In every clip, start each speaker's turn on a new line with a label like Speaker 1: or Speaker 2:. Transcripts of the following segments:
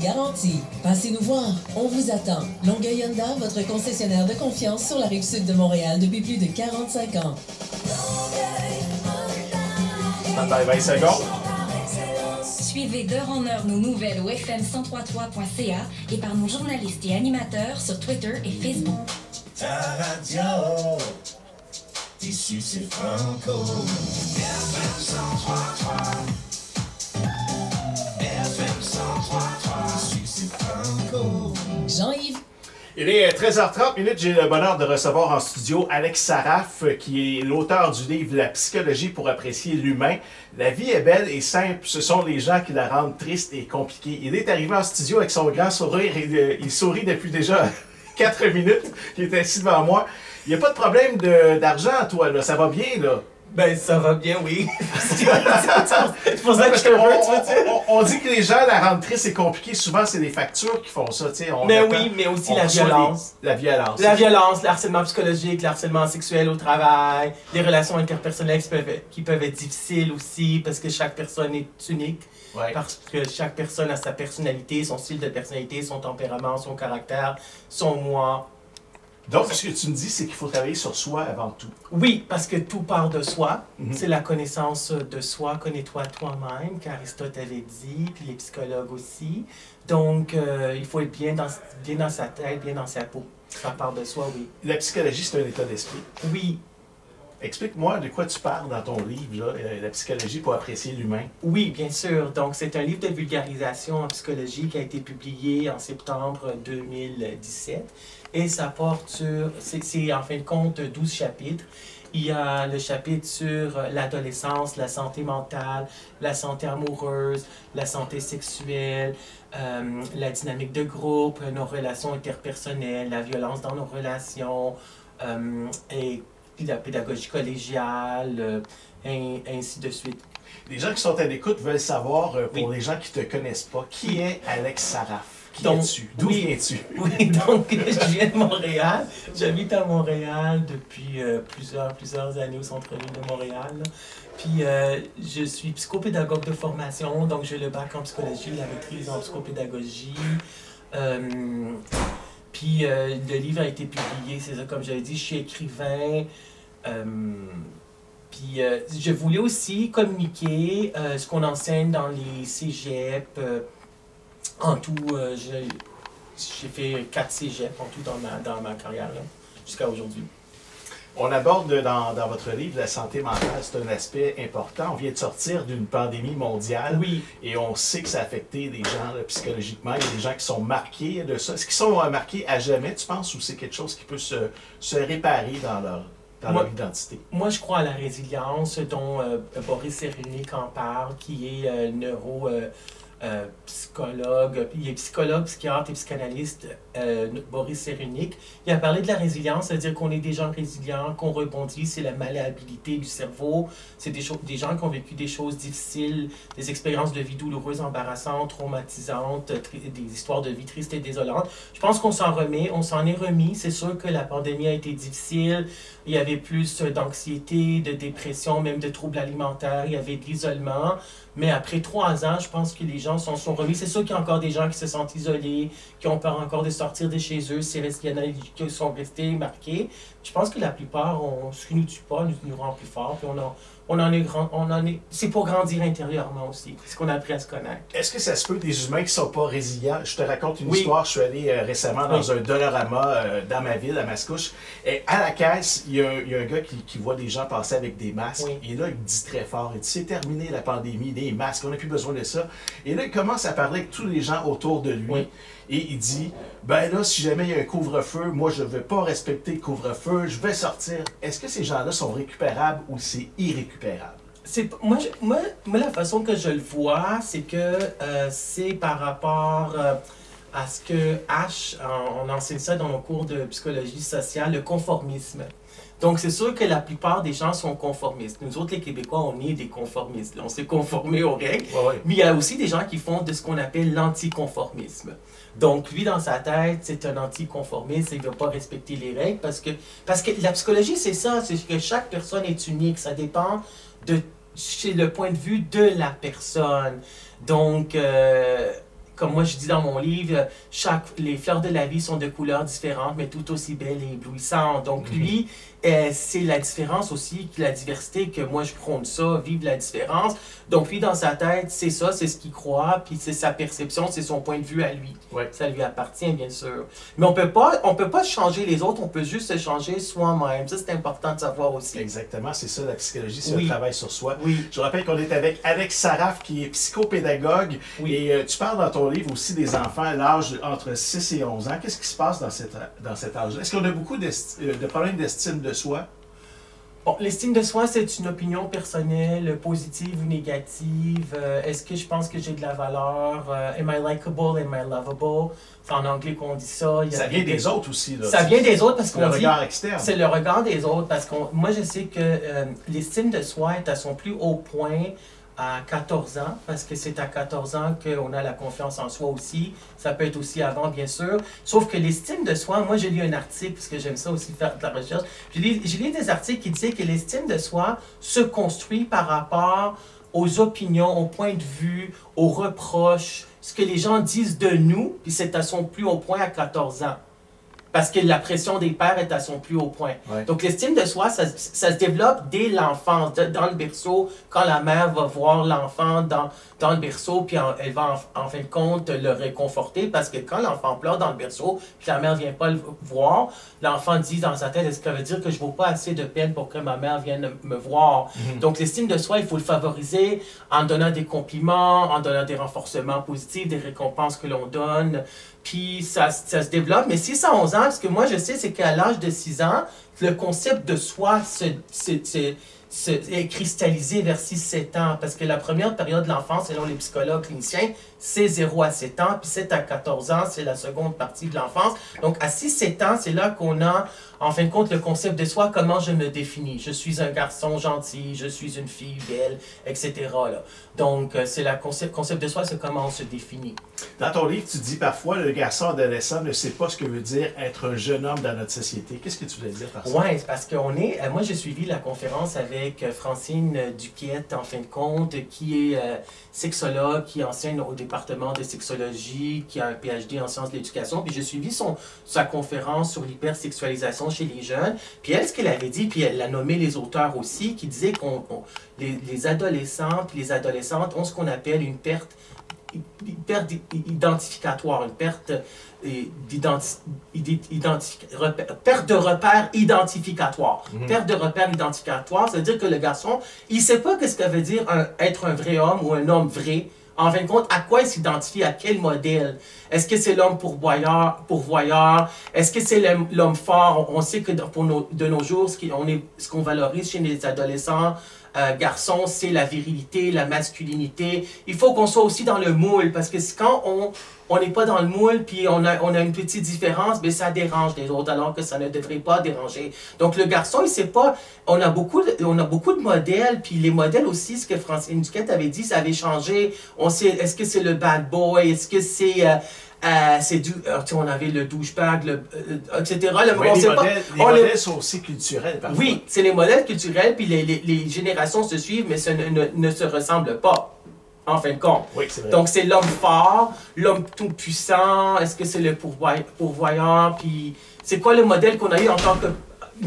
Speaker 1: garantie. Passez nous voir, on vous attend. Longueuil Honda, votre concessionnaire de confiance sur la rive sud de Montréal depuis plus de 45 ans.
Speaker 2: Attends, 20 secondes.
Speaker 3: Suivez d'heure en heure nos nouvelles au fm1033.ca et par nos journalistes et animateurs sur Twitter et Facebook.
Speaker 4: Ta radio, ici c'est Franco. FM 103.3.
Speaker 1: Jean-Yves?
Speaker 2: Il est 13h30 minutes. J'ai le bonheur de recevoir en studio Alex Saraf, qui est l'auteur du livre La psychologie pour apprécier l'humain. La vie est belle et simple. Ce sont les gens qui la rendent triste et compliquée. Il est arrivé en studio avec son grand sourire et il sourit depuis déjà 4 minutes. Il est assis devant moi. Il n'y a pas de problème d'argent, toi. Ça va bien, là.
Speaker 5: Ben, ça va bien, oui. c'est pour ça que je te veux, tu dire.
Speaker 2: on, dit que les gens la rendent triste et compliquée. Souvent, c'est les factures qui font ça, tu sais.
Speaker 5: Mais
Speaker 2: attend-
Speaker 5: oui, mais aussi la violence.
Speaker 2: La violence.
Speaker 5: La violence, le harcèlement psychologique, le harcèlement sexuel au travail, les relations interpersonnelles qui peuvent, qui peuvent être difficiles aussi parce que chaque personne est unique,
Speaker 2: Ouais.
Speaker 5: parce que chaque personne a sa personnalité, son style de personnalité, son tempérament, son caractère, son moi.
Speaker 2: Donc, ce que tu me dis, c'est qu'il faut travailler sur soi avant tout.
Speaker 5: Oui, parce que tout part de soi.
Speaker 2: Mhm.
Speaker 5: C'est la connaissance de soi. Connais-toi toi-même, qu'Aristote avait dit, puis les psychologues aussi. Donc, euh, il faut être bien dans, bien dans sa tête, bien dans sa peau. Ça part de soi, oui.
Speaker 2: La psychologie, c'est un état d'esprit.
Speaker 5: Oui,
Speaker 2: Explique-moi de quoi tu parles dans ton livre, là, euh, La psychologie pour apprécier l'humain.
Speaker 5: Oui, bien sûr. Donc, c'est un livre de vulgarisation en psychologie qui a été publié en septembre 2017. Et ça porte sur, c'est en fin de compte 12 chapitres. Il y a le chapitre sur l'adolescence, la santé mentale, la santé amoureuse, la santé sexuelle, euh, la dynamique de groupe, nos relations interpersonnelles, la violence dans nos relations, euh, et la pédagogie collégiale, euh, et ainsi de suite.
Speaker 2: Les gens qui sont à l'écoute veulent savoir, euh, pour
Speaker 5: Oui.
Speaker 2: les gens qui ne te connaissent pas, qui est Alex Saraf? Qui
Speaker 5: Donc,
Speaker 2: es-tu? D'où
Speaker 5: oui.
Speaker 2: viens-tu?
Speaker 5: Oui, donc je viens de Montréal. J'habite à Montréal depuis euh, plusieurs, plusieurs années au centre-ville de Montréal. là. Puis euh, je suis psychopédagogue de formation, donc j'ai le bac en psychologie, la maîtrise en psychopédagogie. Euh, puis le livre a été publié, c'est ça, comme j'avais dit, je suis écrivain. Euh, puis euh, je voulais aussi communiquer euh, ce qu'on enseigne dans les cégep. en tout, j'ai fait 4 cégeps en tout dans ma, dans ma carrière, jusqu'à aujourd'hui.
Speaker 2: On aborde dans, dans votre livre la santé mentale, c'est un aspect important. On vient de sortir d'une pandémie mondiale
Speaker 5: Oui,
Speaker 2: et on sait que ça a affecté les gens là, psychologiquement. Il y a des gens qui sont marqués de ça. Est-ce qu'ils sont marqués à jamais, tu penses, ou c'est quelque chose qui peut se, se réparer dans leur,
Speaker 5: Moi-
Speaker 2: leur identité?
Speaker 5: moi je crois à la résilience dont euh, Boris Cyrulnik en parle, qui est euh, neuro... euh, euh, psychologue, il est psychologue, psychiatre et psychanalyste, euh, Boris Cyrulnik. Il a parlé de la résilience, c'est-à-dire qu'on est des gens résilients, qu'on rebondit, c'est la malléabilité du cerveau, c'est des, gens qui ont vécu des choses difficiles, des expériences de vie douloureuses, embarrassantes, traumatisantes, des histoires de vie tristes et désolantes. Je pense qu'on s'en remet, on s'en est remis. C'est sûr que la pandémie a été difficile. Il y avait plus d'anxiété, de dépression, même de troubles alimentaires. Il y avait de l'isolement. Mais après trois ans, je pense que les gens s'en sont remis. C'est sûr qu'il y a encore des gens qui se sentent isolés, qui ont peur encore de sortir de chez eux. C'est rest- Il y en a qui sont restés marqués. Je pense que la plupart, on, ce qui nous tue pas, nous, nous rend plus forts. Puis on on en est grand, on en est. C'est pour grandir intérieurement aussi. C'est ce qu'on a appris à se connaître.
Speaker 2: Est-ce que ça se peut des humains qui sont pas résilients? Je te raconte une
Speaker 5: Oui.
Speaker 2: histoire. Je suis allé euh, récemment dans
Speaker 5: Oui.
Speaker 2: un Dollarama euh, dans ma ville, à Mascouche. Et à la caisse, il y a, un- il y a un gars qui, qui voit des gens passer avec des masques.
Speaker 5: Oui.
Speaker 2: Et là, il dit très fort, il dit, c'est terminé la pandémie, les masques, on n'a plus besoin de ça. Et là, il commence à parler avec tous les gens autour de lui. Et il dit, ben là, si jamais il y a un couvre-feu, moi, je ne vais pas respecter le couvre-feu, je vais sortir. Est-ce que ces gens-là sont récupérables ou c'est irrécupérable?
Speaker 5: Moi, moi, moi, la façon que je le vois, c'est que euh, c'est par rapport euh, à ce que H, on, on enseigne ça dans nos cours de psychologie sociale, le conformisme. Donc, c'est sûr que la plupart des gens sont conformistes. Nous autres, les Québécois, on est des conformistes. On s'est conformés aux règles.
Speaker 2: Ouais, ouais.
Speaker 5: Mais il y a aussi des gens qui font de ce qu'on appelle l'anticonformisme. Donc, lui, dans sa tête, c'est un anticonformiste, il ne veut pas respecter les règles parce que, parce que la psychologie, c'est ça, c'est que chaque personne est unique, ça dépend de chez le point de vue de la personne. Donc, euh, comme moi je dis dans mon livre, chaque, les fleurs de la vie sont de couleurs différentes, mais tout aussi belles et éblouissantes. Donc
Speaker 2: Mhm.
Speaker 5: lui, euh, c'est la différence aussi, la diversité, que moi je prône ça, vive la différence. Donc lui, dans sa tête, c'est ça, c'est ce qu'il croit, puis c'est sa perception, c'est son point de vue à lui.
Speaker 2: Ouais.
Speaker 5: Ça lui appartient, bien sûr. Mais on peut pas, on peut pas changer les autres, on peut juste se changer soi-même. Ça, c'est important de savoir aussi.
Speaker 2: Exactement, c'est ça la psychologie, c'est
Speaker 5: Oui.
Speaker 2: le travail sur soi.
Speaker 5: Oui,
Speaker 2: Je rappelle qu'on est avec Alex Saraf, qui est psychopédagogue.
Speaker 5: Oui.
Speaker 2: Et euh, tu parles dans ton livre aussi des enfants à l'âge entre 6 et 11 ans. Qu'est-ce qui se passe dans, cette, dans cet âge-là? Est-ce qu'on a beaucoup d'esti- euh, de problèmes d'estime de soi?
Speaker 5: Bon, l'estime de soi, c'est une opinion personnelle, positive ou négative. Euh, Est-ce que je pense que j'ai de la valeur? Euh, am I likable? Am I lovable? C'est en anglais qu'on dit ça. Il y a
Speaker 2: Ça vient
Speaker 5: des-
Speaker 2: des autres aussi. Là.
Speaker 5: Ça vient des autres parce
Speaker 2: C'est le
Speaker 5: qu'on dit...
Speaker 2: regard externe.
Speaker 5: C'est le regard des autres parce que moi je sais que euh, l'estime de soi est à son plus haut point à 14 ans parce que c'est à 14 ans qu'on a la confiance en soi aussi. Ça peut être aussi avant bien sûr. Sauf que l'estime de soi, moi j'ai lu un article parce que j'aime ça aussi faire de la recherche. J'ai lu, lu des articles qui disaient que l'estime de soi se construit par rapport aux opinions, au point de vue, aux reproches, ce que les gens disent de nous, puis c'est à son plus haut point à 14 ans. Parce que la pression des pères est à son plus haut point.
Speaker 2: Ouais.
Speaker 5: Donc l'estime de soi, ça, ça se développe dès l'enfance, dans le berceau, quand la mère va voir l'enfant dans, dans le berceau, puis en- elle va en, en fin de compte le réconforter, parce que quand l'enfant pleure dans le berceau, puis la mère vient pas le voir, l'enfant dit dans sa tête, est-ce que ça veut dire que je vaux pas assez de peine pour que ma mère vienne me voir? Donc l'estime de soi, il faut le favoriser en donnant des compliments, en donnant des renforcements positifs, des récompenses que l'on donne. Puis ça, ça se développe. Mais 6 à 11 ans, ce que moi je sais, c'est qu'à l'âge de 6 ans, le concept de soi se, se- se- se- est cristallisé vers 6-7 ans. Parce que la première période de l'enfance, selon les psychologues cliniciens, c'est 0 à 7 ans. Puis 7 à 14 ans, c'est la seconde partie de l'enfance. Donc à 6-7 ans, c'est là qu'on a, en fin de compte, le concept de soi, comment je me définis. Je suis un garçon gentil, je suis une fille belle, etc. là. Donc euh, c'est le concept, concept de soi, c'est comment on se définit.
Speaker 2: Dans ton livre, tu dis parfois le garçon adolescent ne sait pas ce que veut dire être un jeune homme dans notre société. Qu'est-ce que tu voulais dire par ça?
Speaker 5: Oui, parce qu'on est. euh, moi, j'ai suivi la conférence avec euh, Francine euh, Duquette, en fin de compte, qui est sexologue, qui enseigne au département de sexologie, qui a un PhD en sciences de l'éducation. Puis j'ai suivi son, sa conférence sur l'hypersexualisation chez les jeunes. Puis elle, ce qu'elle avait dit, puis elle a nommé les auteurs aussi, qui disaient qu'on on- les, les adolescents les adolescentes ont ce qu'on appelle une perte une perte identificatoire, une perte euh, perte de repère identificatoire.
Speaker 2: Mhm.
Speaker 5: Perte de repère identificatoire, c'est-à-dire que le garçon, il ne sait pas ce que veut dire un- être un vrai homme ou un homme vrai. En fin de compte, à quoi il s'identifie, à quel modèle? Est-ce que c'est l'homme pourvoyeur, pourvoyeur? Est-ce que c'est l'homme- fort? On sait que pour nos- de nos jours, ce qu'on valorise chez les adolescents, euh, garçons, c'est la virilité, la masculinité. Il faut qu'on soit aussi dans le moule, parce que quand on on n'est pas dans le moule, puis on a, on a une petite différence, mais ça dérange les autres, alors que ça ne devrait pas déranger. Donc le garçon, il sait pas, on a beaucoup de, on a beaucoup de modèles, puis les modèles aussi, ce que Francine Duquette avait dit, ça avait changé. On sait, est-ce que c'est le bad boy, est-ce que c'est... euh, euh, c'est du, euh, tu sais, on avait le douchebag, le, euh, etc. Le-
Speaker 2: Oui,
Speaker 5: on
Speaker 2: les
Speaker 5: sait pas-
Speaker 2: modèles, les
Speaker 5: on les-
Speaker 2: modèles sont aussi culturels parfois.
Speaker 5: oui, c'est les modèles culturels, puis les, les- les générations se suivent, mais ce ne, ne- ne se ressemblent pas, en fin de compte.
Speaker 2: Oui, vrai.
Speaker 5: Donc, c'est l'homme fort, l'homme tout-puissant, est-ce que c'est le pourvoy- pourvoyeur, puis c'est quoi le modèle qu'on a eu en tant que...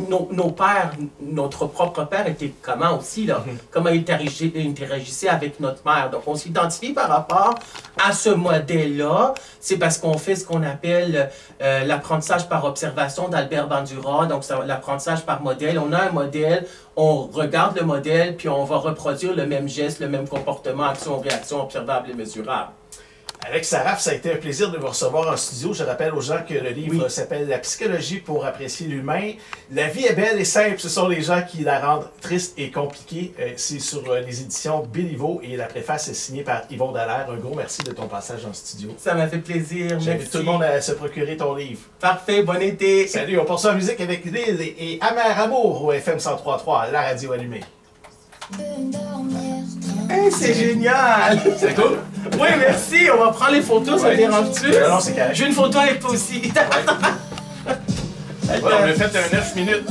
Speaker 5: Nos, nos pères, notre propre père était comment aussi, là? Comment il interagissait, avec notre mère. Donc, on s'identifie par rapport à ce modèle-là. C'est parce qu'on fait ce qu'on appelle euh, l'apprentissage par observation d'Albert Bandura. Donc, l'apprentissage par modèle. On a un modèle, on regarde le modèle, puis on va reproduire le même geste, le même comportement, action, réaction observable et mesurable.
Speaker 2: Alex Saraf, ça a été un plaisir de vous recevoir en studio. Je rappelle aux gens que le livre
Speaker 5: Oui.
Speaker 2: s'appelle La psychologie pour apprécier l'humain. La vie est belle et simple. Ce sont les gens qui la rendent triste et compliquée. Euh, C'est sur euh, les éditions Béliveau et la préface est signée par Yvon Dallaire. Un gros merci de ton passage en studio.
Speaker 5: Ça m'a fait plaisir.
Speaker 2: J'invite tout le monde à se procurer ton livre.
Speaker 5: Parfait, bon été.
Speaker 2: Salut, on poursuit en musique avec Lille et Amer Amour au FM 103.3, la radio allumée.
Speaker 5: Hey, c'est génial.
Speaker 2: C'est cool?
Speaker 5: Oui, merci. On va prendre les photos, ça te dérange-tu?
Speaker 2: Non, non, c'est correct.
Speaker 5: J'ai une photo avec toi aussi.
Speaker 2: Ouais, on a fait un 9 minutes.